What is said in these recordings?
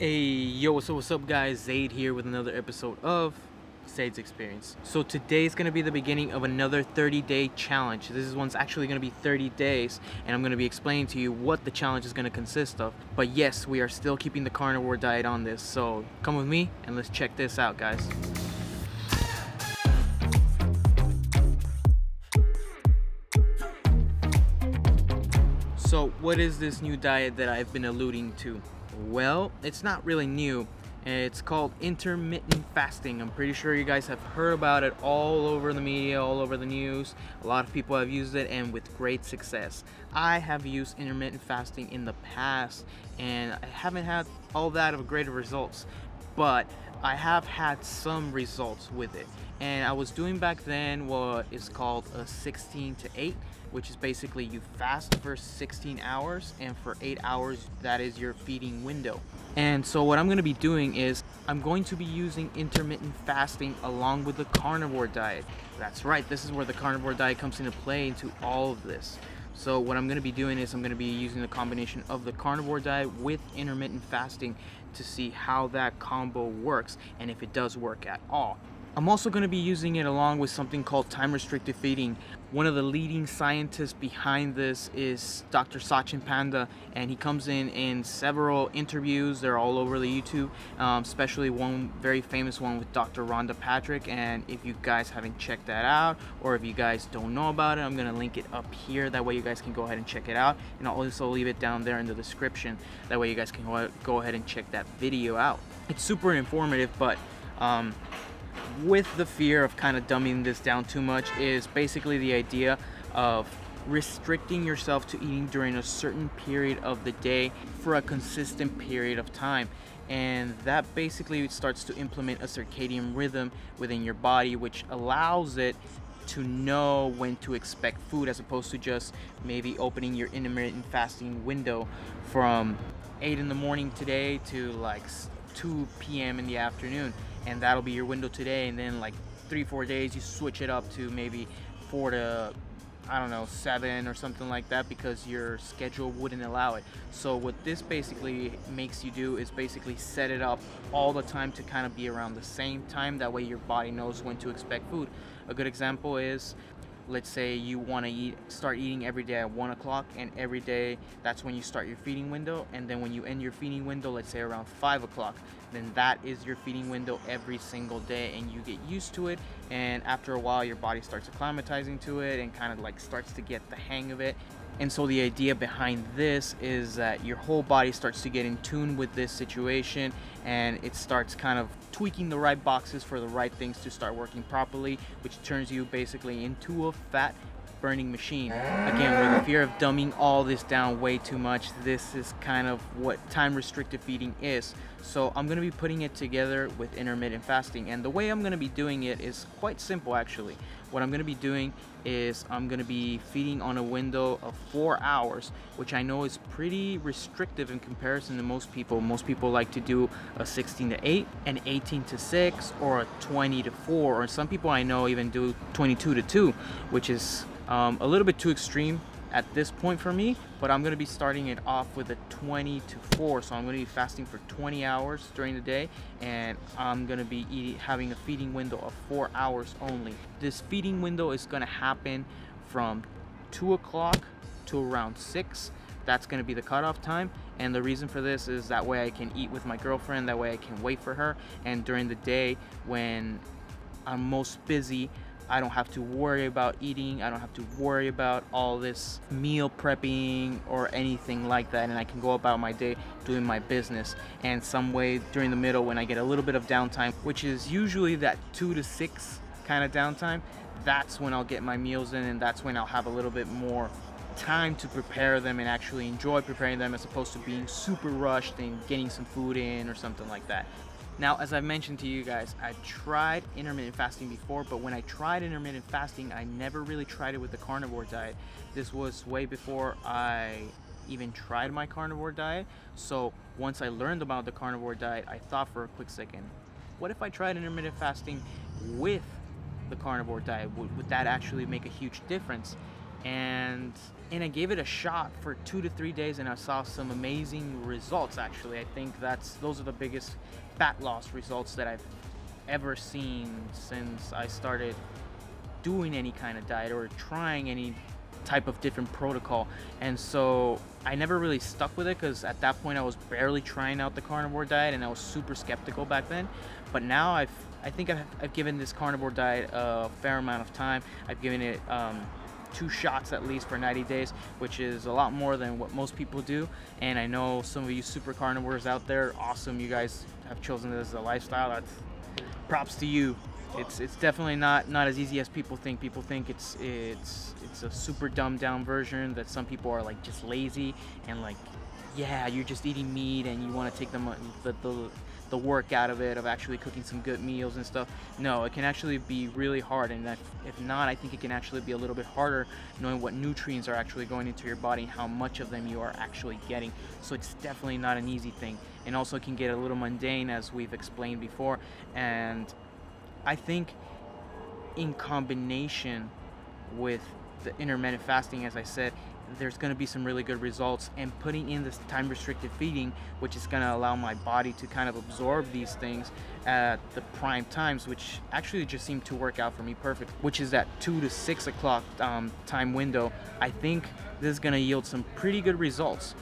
Hey, yo, what's up, what's up, guys? Zaid here with another episode of Zaid's Experience. So today is going to be the beginning of another 30-day challenge. This is one's actually going to be 30 days, and I'm going to be explaining to you what the challenge is going to consist of. But yes, we are still keeping the carnivore diet on this, so come with me and let's check this out, guys. So what is this new diet that I've been alluding to? Well, it's not really new. It's called intermittent fasting. I'm pretty sure you guys have heard about it all over the media, all over the news. A lot of people have used it and with great success. I have used intermittent fasting in the past and I haven't had all that of a great results, but I have had some results with it. And I was doing back then what is called a 16 to 8 which is basically you fast for 16 hours and for 8 hours that is your feeding window. And so what I'm going to be doing is I'm going to be using intermittent fasting along with the carnivore diet. That's right, this is where the carnivore diet comes into play into all of this. So what I'm going to be doing is I'm going to be using the combination of the carnivore diet with intermittent fasting to see how that combo works and if it does work at all. I'm also going to be using it along with something called time restricted feeding. One of the leading scientists behind this is Dr. Satchin Panda and he comes in in several interviews. They're all over the YouTube, um, especially one very famous one with Dr. Rhonda Patrick and if you guys haven't checked that out or if you guys don't know about it, I'm to link it up here. That way you guys can go ahead and check it out and I'll also leave it down there in the description. That way you guys can go ahead and check that video out. It's super informative but um, with the fear of kind of dumbing this down too much is basically the idea of restricting yourself to eating during a certain period of the day for a consistent period of time. And that basically starts to implement a circadian rhythm within your body which allows it to know when to expect food as opposed to just maybe opening your intermittent fasting window from 8 in the morning today to like 2 p.m. in the afternoon and that'll be your window today and then like three four days you switch it up to maybe four to I don't know seven or something like that because your schedule wouldn't allow it so what this basically makes you do is basically set it up all the time to kind of be around the same time that way your body knows when to expect food a good example is let's say you want to eat start eating every day at one o'clock and every day that's when you start your feeding window and then when you end your feeding window let's say around five o'clock then that is your feeding window every single day and you get used to it and after a while your body starts acclimatizing to it and kind of like starts to get the hang of it. And so the idea behind this is that your whole body starts to get in tune with this situation and it starts kind of tweaking the right boxes for the right things to start working properly, which turns you basically into a fat burning machine. Again, with the fear of dumbing all this down way too much, this is kind of what time restricted feeding is. So I'm gonna be putting it together with intermittent fasting. And the way I'm gonna be doing it is quite simple actually. What I'm gonna be doing is I'm gonna be feeding on a window of four hours, which I know is pretty restrictive in comparison to most people. Most people like to do a 16 to 8, an 18 to 6, or a 20 to 4, or some people I know even do 22 to 2, which is um, a little bit too extreme at this point for me, but I'm gonna be starting it off with a 20 to 4. So I'm gonna be fasting for 20 hours during the day, and I'm gonna be eating, having a feeding window of four hours only. This feeding window is gonna happen from two o'clock to around six. That's gonna be the cutoff time. And the reason for this is that way I can eat with my girlfriend, that way I can wait for her. And during the day when I'm most busy, I don't have to worry about eating. I don't have to worry about all this meal prepping or anything like that. And I can go about my day doing my business. And some way during the middle when I get a little bit of downtime, which is usually that two to six kind of downtime, that's when I'll get my meals in and that's when I'll have a little bit more time to prepare them and actually enjoy preparing them as opposed to being super rushed and getting some food in or something like that. Now, as I've mentioned to you guys, I tried intermittent fasting before, but when I tried intermittent fasting, I never really tried it with the carnivore diet. This was way before I even tried my carnivore diet. So once I learned about the carnivore diet, I thought for a quick second, what if I tried intermittent fasting with the carnivore diet? Would, would that actually make a huge difference? And and I gave it a shot for two to three days and I saw some amazing results actually. I think that's those are the biggest fat loss results that I've ever seen since I started doing any kind of diet or trying any type of different protocol. And so I never really stuck with it because at that point I was barely trying out the carnivore diet and I was super skeptical back then. But now I've I think I've, I've given this carnivore diet a fair amount of time. I've given it um, two shots at least for 90 days which is a lot more than what most people do and I know some of you super carnivores out there awesome you guys have chosen this as a lifestyle that's props to you it's it's definitely not not as easy as people think. People think it's it's it's a super dumbed down version that some people are like just lazy and like yeah you're just eating meat and you want to take the, the the the work out of it of actually cooking some good meals and stuff. No, it can actually be really hard and if not I think it can actually be a little bit harder knowing what nutrients are actually going into your body and how much of them you are actually getting. So it's definitely not an easy thing and also it can get a little mundane as we've explained before and I think in combination with the intermittent fasting, as I said, there's going to be some really good results and putting in this time restricted feeding which is going to allow my body to kind of absorb these things at the prime times which actually just seem to work out for me perfect which is that 2 to 6 o'clock um, time window. I think this is going to yield some pretty good results.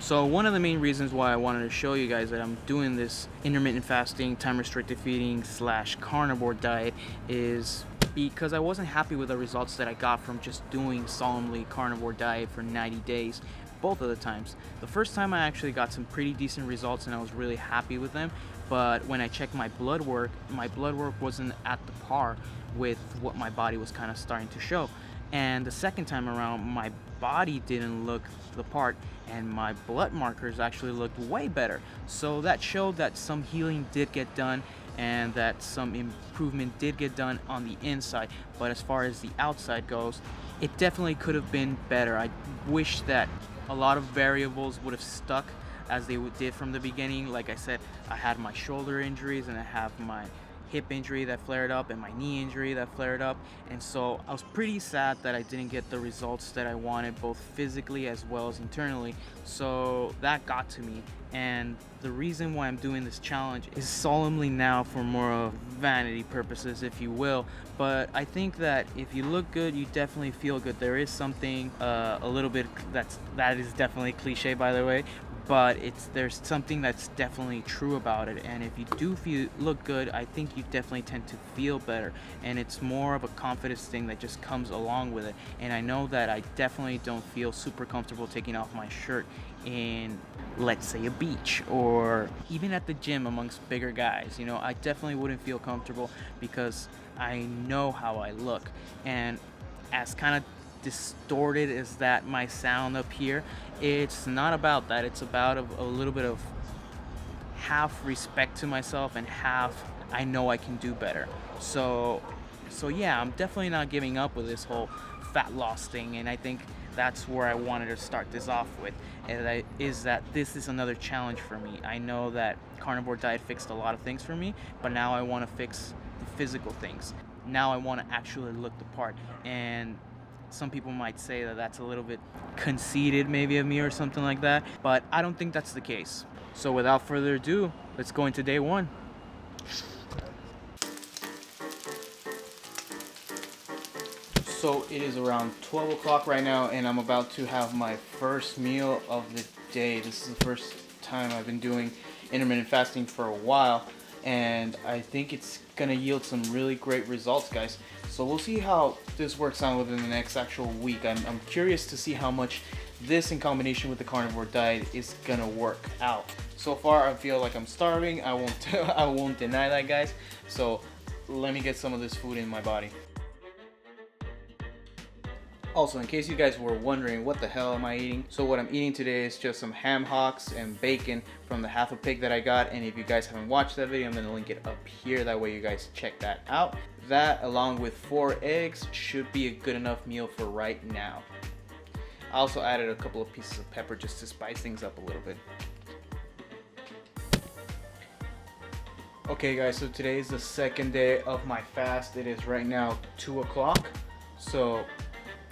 So one of the main reasons why I wanted to show you guys that I'm doing this intermittent fasting, time restricted feeding slash carnivore diet is because I wasn't happy with the results that I got from just doing solemnly carnivore diet for 90 days both of the times. The first time I actually got some pretty decent results and I was really happy with them but when I checked my blood work, my blood work wasn't at the par with what my body was kind of starting to show. And the second time around, my body didn't look the part and my blood markers actually looked way better. So that showed that some healing did get done and that some improvement did get done on the inside. But as far as the outside goes, it definitely could have been better. I wish that a lot of variables would have stuck as they did from the beginning. Like I said, I had my shoulder injuries and I have my hip injury that flared up and my knee injury that flared up and so I was pretty sad that I didn't get the results that I wanted both physically as well as internally so that got to me and the reason why I'm doing this challenge is solemnly now for more of vanity purposes if you will. But I think that if you look good you definitely feel good. There is something uh, a little bit that's that is definitely cliche by the way but it's there's something that's definitely true about it and if you do feel look good i think you definitely tend to feel better and it's more of a confidence thing that just comes along with it and i know that i definitely don't feel super comfortable taking off my shirt in let's say a beach or even at the gym amongst bigger guys you know? I definitely wouldn't feel comfortable because i know how i look and as kind of distorted is that my sound up here. It's not about that. It's about a, a little bit of half respect to myself and half I know I can do better. So so yeah I'm definitely not giving up with this whole fat loss thing and I think that's where I wanted to start this off with and is that this is another challenge for me. I know that carnivore diet fixed a lot of things for me but now I want to fix the physical things. Now I want to actually look the part and some people might say that that's a little bit conceited maybe of me or something like that, but I don't think that's the case. So without further ado, let's go into day one. So it is around 12 o'clock right now and I'm about to have my first meal of the day. This is the first time I've been doing intermittent fasting for a while and I think it's gonna yield some really great results guys. So we'll see how this works out within the next actual week. I'm, I'm curious to see how much this in combination with the carnivore diet is gonna work out. So far I feel like I'm starving. I won't I won't deny that guys. So let me get some of this food in my body. Also, in case you guys were wondering what the hell am I eating, so what I'm eating today is just some ham hocks and bacon from the half a pig that I got. And if you guys haven't watched that video, I'm gonna link it up here. That way you guys check that out. That along with four eggs should be a good enough meal for right now. I also added a couple of pieces of pepper just to spice things up a little bit. Okay guys, so today is the second day of my fast. It is right now two o'clock. So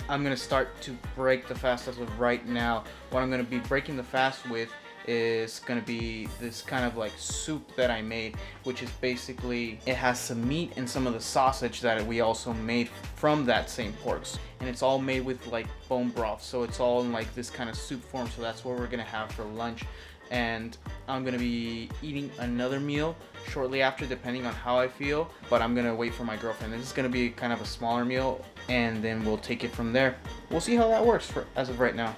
I'm gonna start to break the fast as of right now. What I'm gonna be breaking the fast with is gonna be this kind of like soup that I made, which is basically, it has some meat and some of the sausage that we also made from that same porks. And it's all made with like bone broth. So it's all in like this kind of soup form. So that's what we're gonna have for lunch. And I'm gonna be eating another meal shortly after, depending on how I feel. But I'm gonna wait for my girlfriend. This is gonna be kind of a smaller meal and then we'll take it from there. We'll see how that works for as of right now.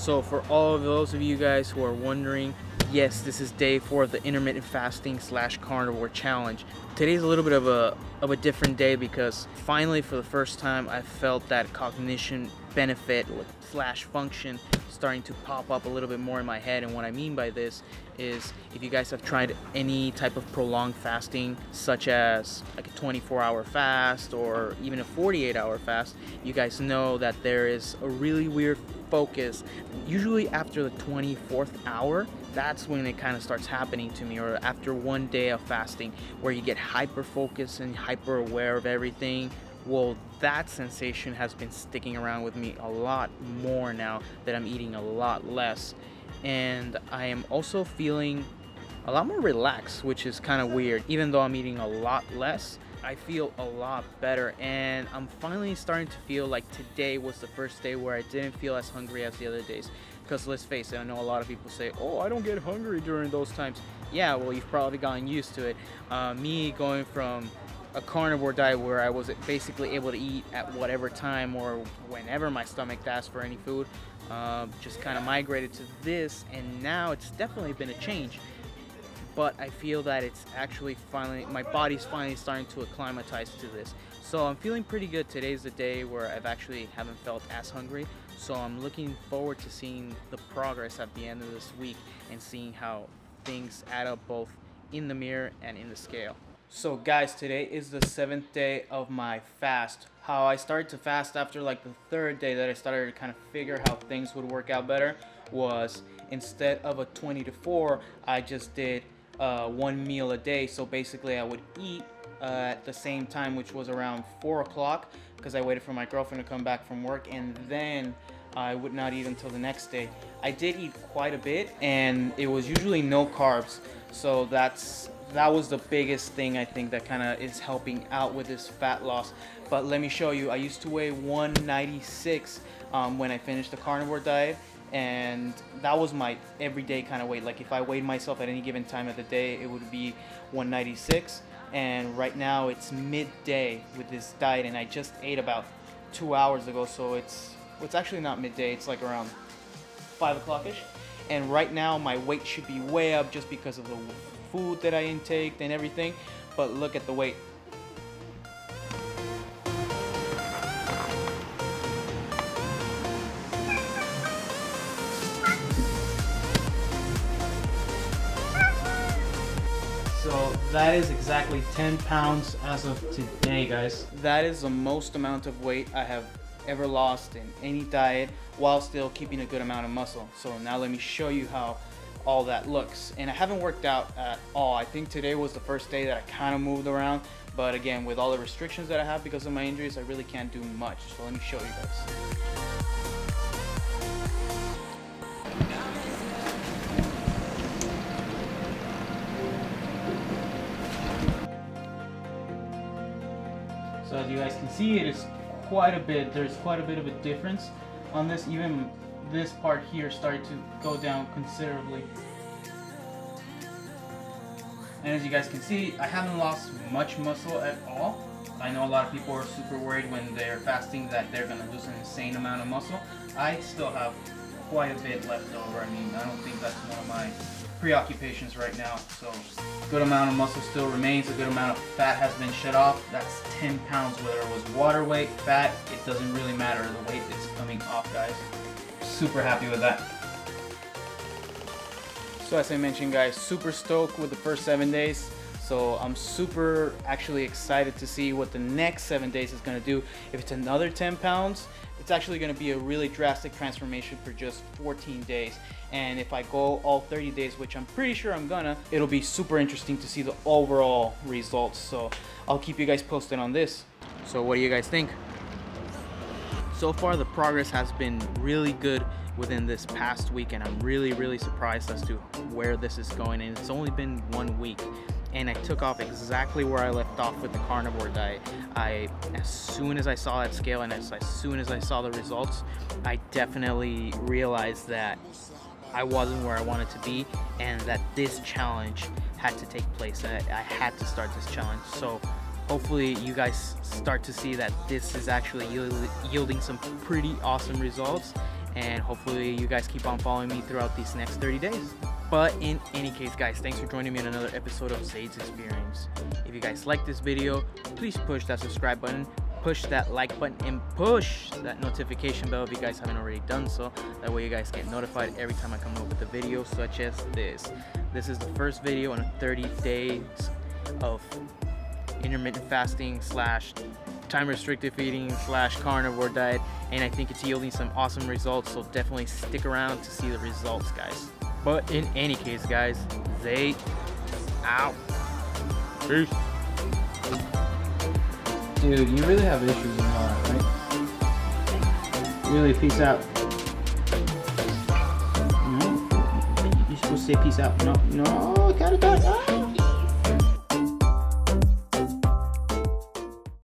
So for all of those of you guys who are wondering, yes, this is day four of the intermittent fasting slash carnivore challenge. Today's a little bit of a of a different day because finally for the first time I felt that cognition benefit slash function starting to pop up a little bit more in my head. And what I mean by this is if you guys have tried any type of prolonged fasting such as like a 24 hour fast or even a 48 hour fast you guys know that there is a really weird focus. Usually after the 24th hour that's when it kind of starts happening to me or after one day of fasting where you get hyper focused and hyper aware of everything well that sensation has been sticking around with me a lot more now that I'm eating a lot less. And I am also feeling a lot more relaxed which is kind of weird. Even though I'm eating a lot less I feel a lot better. And I'm finally starting to feel like today was the first day where I didn't feel as hungry as the other days. Because let's face it I know a lot of people say oh I don't get hungry during those times. Yeah well you've probably gotten used to it. Uh, me going from a carnivore diet where I was basically able to eat at whatever time or whenever my stomach asked for any food. Um, just kind of migrated to this, and now it's definitely been a change. But I feel that it's actually finally, my body's finally starting to acclimatize to this. So I'm feeling pretty good. Today's the day where I've actually haven't felt as hungry. So I'm looking forward to seeing the progress at the end of this week and seeing how things add up both in the mirror and in the scale. So guys, today is the seventh day of my fast. How I started to fast after like the third day that I started to kind of figure how things would work out better was instead of a 20 to 4, I just did uh, one meal a day. So basically I would eat uh, at the same time, which was around 4 o'clock because I waited for my girlfriend to come back from work and then I would not eat until the next day. I did eat quite a bit and it was usually no carbs. So that's that was the biggest thing I think that kind of is helping out with this fat loss. But let me show you, I used to weigh 196 um, when I finished the carnivore diet and that was my everyday kind of weight. Like if I weighed myself at any given time of the day, it would be 196. And right now it's midday with this diet and I just ate about two hours ago. So it's, it's actually not midday, it's like around five o'clock-ish. And right now my weight should be way up just because of the food that I intake and everything, but look at the weight. So that is exactly 10 pounds as of today, guys. That is the most amount of weight I have ever lost in any diet while still keeping a good amount of muscle. So now let me show you how all that looks. And I haven't worked out at all. I think today was the first day that I kind of moved around. But again, with all the restrictions that I have because of my injuries, I really can't do much. So let me show you guys. So as you guys can see, it is quite a bit, there's quite a bit of a difference on this. Even this part here started to go down considerably. And as you guys can see, I haven't lost much muscle at all. I know a lot of people are super worried when they're fasting that they're going to lose an insane amount of muscle. I still have quite a bit left over. I mean, I don't think that's one of my preoccupations right now. So good amount of muscle still remains. A good amount of fat has been shed off. That's 10 pounds, whether it was water weight, fat, it doesn't really matter. The weight is coming off, guys super happy with that. So as I mentioned guys, super stoked with the first seven days. So I'm super actually excited to see what the next seven days is gonna do. If it's another 10 pounds, it's actually gonna be a really drastic transformation for just 14 days. And if I go all 30 days, which I'm pretty sure I'm gonna, it'll be super interesting to see the overall results. So I'll keep you guys posted on this. So what do you guys think? So far the progress has been really good within this past week and I'm really really surprised as to where this is going and it's only been one week and I took off exactly where I left off with the carnivore diet. I, as soon as I saw that scale and as, as soon as I saw the results, I definitely realized that I wasn't where I wanted to be and that this challenge had to take place. I, I had to start this challenge. So hopefully you guys start to see that this is actually yielding some pretty awesome results and hopefully you guys keep on following me throughout these next 30 days. But in any case, guys, thanks for joining me in another episode of Zaid's Experience. If you guys like this video, please push that subscribe button, push that like button, and push that notification bell if you guys haven't already done so. That way you guys get notified every time I come up with a video such as this. This is the first video on 30 days of intermittent fasting slash time restricted feeding slash carnivore diet and I think it's yielding some awesome results so definitely stick around to see the results guys. But in any case, guys, they out. Peace. Dude, you really have issues in life, right? Really, peace out. No, you're supposed to say peace out. No, no, gotta, gotta. Ah.